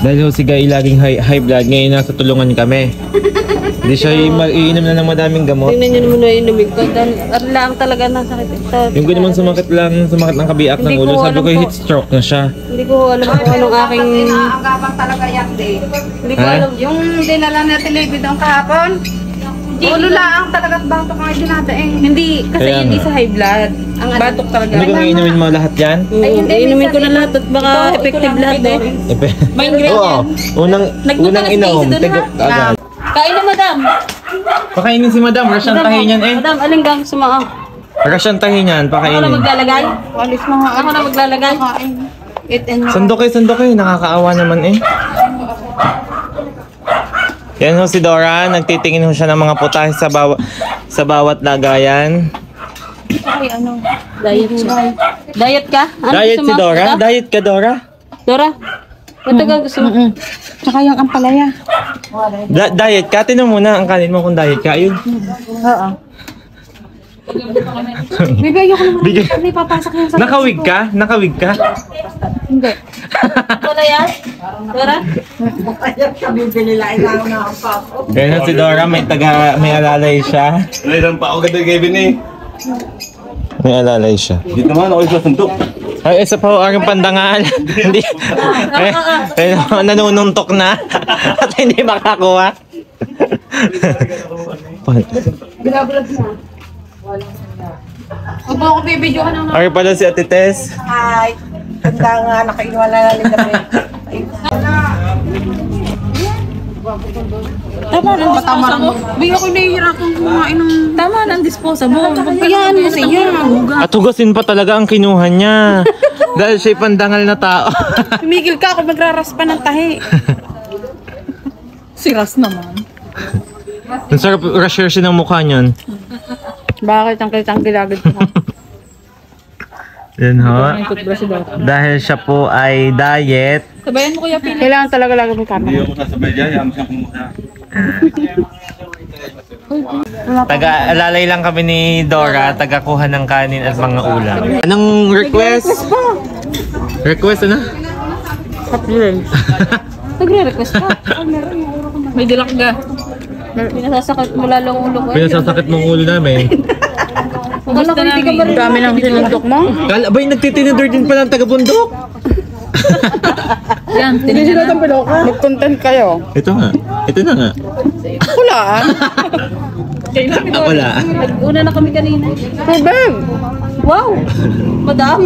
Dahil ho si Guy laging high, high blood, ngayon nasa tulungan kami. Hindi siya iinom na ng madaming gamot. Tingnan nyo naman na inumig ko. Dahil ano lang talaga nasakit. Ito. Yung ko naman sumakit lang, sumakit ng kabiak ng Hindi ko ulo. Sabi alam ko, po. heat stroke na siya. Hindi ko alam kung anong aking... Inaanggabang talaga yan, di. Hindi ko Ha? alam. Yung dinala na telebidong kahapon, ulo lang talaga at batok ang dinadaing. Hindi, kasi Kaya hindi nga. sa high blood. Ang batok talaga. Ano kung iinumin mo lahat yan? Ay, hindi. Inumin ko na lahat at baka effective lahat eh. Epe. May ingredient. Oo, unang, unang inom, tigok agad. Kain na, madam. Pakainin si madam, rush ang tahi niyan eh. Madam, aling gang sumaa. Rush ang tahi niyan, Ako na pakainin. maglalagay. Walis mga Ako na maglalagay. It and Sandok eh, sandok eh, nakakaawa naman eh. Yan ho si Dora, nagtitingin ho siya ng mga putahe sa, bawa, sa bawat lagayan. ay ano. Diet siya. Diet ka? Ano Diet si? Dora? Ito? Diet ka Dora? Dora? Ito ka gusto mo? Tsaka yung ampalaya. Da- diet ka? Tinan mo na ang kanin mo kung diet ka. Ayun. Oo. Bibi, ayoko naman. Bigyan. May papasok yung sa... Nakawig ka? Nakawig ka? Hindi. Na yan? Dora? Yan ho si Dora, may taga, may alalay siya. Ilan pa ako ganda Kevin eh. May alalay siya. Hindi naman ako sa sandok. Ay, isa pa ho aking pandangal. hindi. eh, eh, nanununtok na. At hindi makakuha. Huwag mo ako bibidyohan ng... Ay pala si Ate Tess. Hi. Tanda nga, nakaiwala na rin kami. Tama ng disposable. Bigyan ko nahihirapan kumain ng... Tama ng disposable. Hayaan mo siya. At hugasin pa talaga ang kinuha niya. Dahil siya'y pandangal na tao. Tumigil ka ako magraras pa ng tahi. Siras naman. Ang sarap rasher siya ng mukha niyan. Bakit ang kitang gilagid ko? Yan ho. Dahil siya po ay diet. Sabayan mo kuya Pili. Kailangan talaga lagi may camera. Hindi ako sasabay dyan. Yaman siya kumuha. Taga-alalay lang kami ni Dora, taga-kuha ng kanin at mga ulam. Anong request? Request ano? Nagre-request ka? May dilak ka. Pinasasakit mo lalong ulo ko. Pinasasakit mong ulo namin. Hindi ka ba rin? Dami ng sinundok mo. Kala ba yung nagtitinador din pala ang taga-bundok? Yan, tinignan na. Mag-content kayo. Ito nga. Ito na nga. Wala ah. Ah, wala. Nag-una na kami kanina. Tubig. Wow! Madam!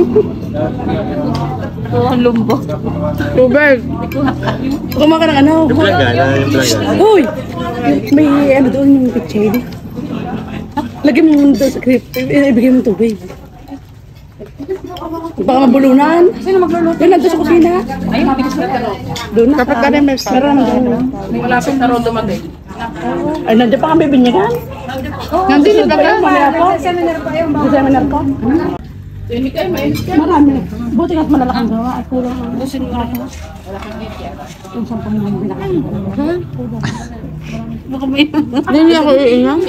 Oh, ang lumbo. Tubig. Kuma ka ng ano. Yung plaga, na yung plaga. Uy! May ano doon yung picture. Lagyan mo doon sa script. Ibigay mo tubig. Baka mabulunan. Sino magluluto? Doon nandun sa kusina. Doon na. Kapag ka rin may Meron naman doon. Malapit na rin dumating. Ay, nandiyan pa kami binyagan. Nandito ka ka. Mamaya po. Seminar pa yun. Seminar pa. Marami. Buti nga't malalaking gawa at kulang ang busin mo na Yung sampung mga binakain. Hindi ako iinom.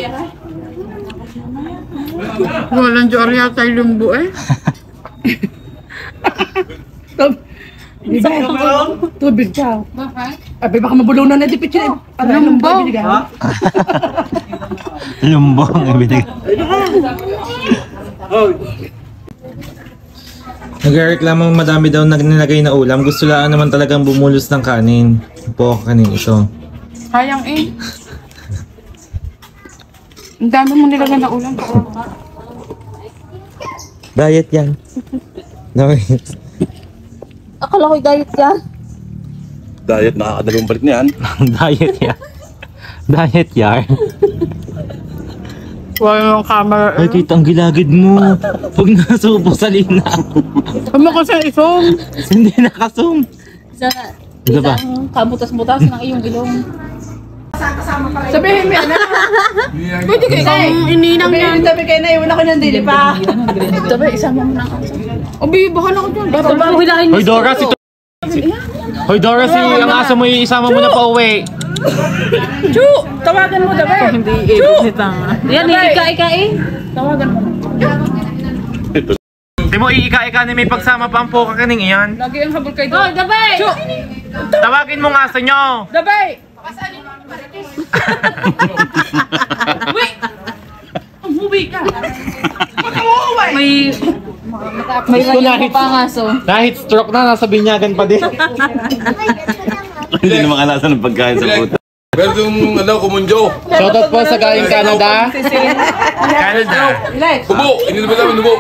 Walang diyan yata yung lumbo eh. Di ba? Tubig ka. Bakit? Abi, baka mabulunan na di picture. Aray, Lumbo. lumbo. ang binigay. Nagreklamo madami daw na nilagay na ulam. Gusto lang naman talagang bumulos ng kanin. Po kanin ito. Sayang eh. Ang dami mo nilagay na ulam. Diet yan. Diet. Akala ko'y diet ka. Diet, nakakadalawang balik niyan. Diet yan. Diet yan. Wala yung camera. Ay, kita ang gilagid mo. Huwag nasubo sa lina. Huwag mo kasi isong. Hindi nakasum. Isa, isang kabutas-butas ng iyong ilong. Sabihin mo yan. Pwede kayo kang ininang yan. Sabi kayo na, iwan ako nandili pa. Sabi, isama mo na ako. O, bibi, bahala ko dyan. Dapat ba hilahin Hoy Dora, si Hoy Dora, si ang aso mo isama mo na pa uwi. Chu! Tawagan mo, dabe. Hindi, Chu! Yan, ika-ika eh. Tawagan mo. Di mo iika-ika na may pagsama pa ang poka kaning iyan. Lagi ang habol kayo. Oh, gabi! Chu! Tawagin mo nga sa nyo. Dabay! Uy! Umuwi ka! May... May Gusto na hit- mo pa nga so. Nahit stroke na, nasa binyagan pa din. Hindi naman alasan ng pagkain sa puta. Pero yung ano, kumunjo. Shoutout po sa galing Canada. Canada. Dubo! Hindi naman namin dubo.